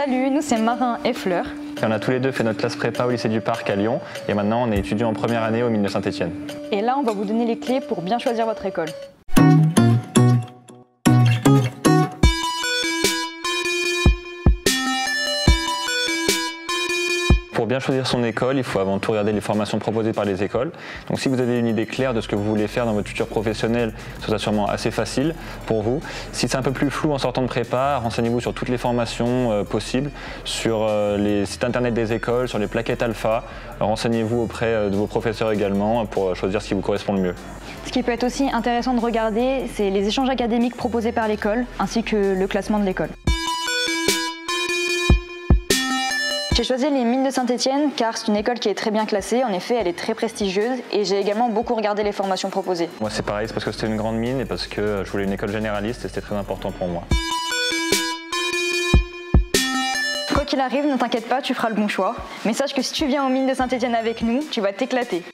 Salut, nous c'est Marin et Fleur. on a tous les deux fait notre classe prépa au lycée du Parc à Lyon et maintenant on est étudiant en première année au mine de Saint-Etienne. Et là, on va vous donner les clés pour bien choisir votre école. Pour bien choisir son école, il faut avant tout regarder les formations proposées par les écoles. Donc si vous avez une idée claire de ce que vous voulez faire dans votre futur professionnel, ce sera sûrement assez facile pour vous. Si c'est un peu plus flou en sortant de prépa, renseignez-vous sur toutes les formations euh, possibles, sur euh, les sites internet des écoles, sur les plaquettes alpha. Renseignez-vous auprès euh, de vos professeurs également pour choisir ce qui vous correspond le mieux. Ce qui peut être aussi intéressant de regarder, c'est les échanges académiques proposés par l'école, ainsi que le classement de l'école. J'ai choisi les mines de Saint-Etienne car c'est une école qui est très bien classée, en effet elle est très prestigieuse et j'ai également beaucoup regardé les formations proposées. Moi c'est pareil, c'est parce que c'était une grande mine et parce que je voulais une école généraliste et c'était très important pour moi. Quoi qu'il arrive, ne t'inquiète pas, tu feras le bon choix. Mais sache que si tu viens aux mines de Saint-Etienne avec nous, tu vas t'éclater.